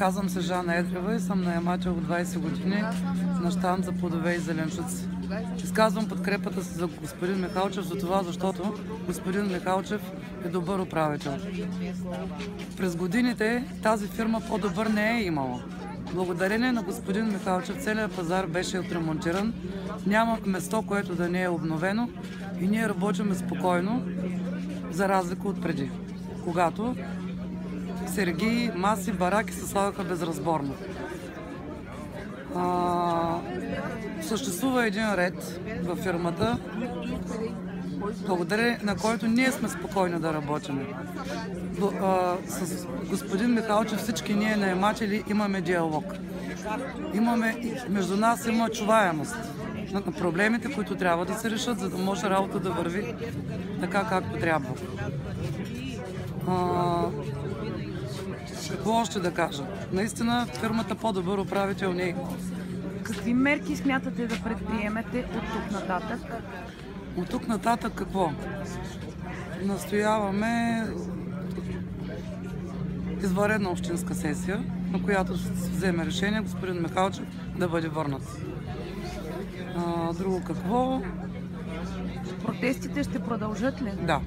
Казвам се Жана Едрева и съм наемател от 20 години на щанд за плодове и зеленчуци. Изказвам подкрепата си за господин Михалчев за това, защото господин Михалчев е добър управител. През годините тази фирма по-добър не е имала. Благодарение на господин Михалчев целият пазар беше отремонтиран, няма место, което да не е обновено и ние работиме спокойно, за разлика от преди, когато сергии, маси, бараки се слагаха безразборно. А, съществува един ред във фирмата, благодарение на който ние сме спокойни да работим. С господин Михалчев всички ние наематели имаме диалог. Имаме, между нас има чуваемост на проблемите, които трябва да се решат, за да може работа да върви така както трябва. А, какво още да кажа? Наистина фирмата по-добър управител не е. Какви мерки смятате да предприемете от тук нататък? От тук нататък какво? Настояваме извънредна общинска сесия, на която ще се вземе решение господин Михалчев да бъде върнат. А, друго какво? Протестите ще продължат ли? Да.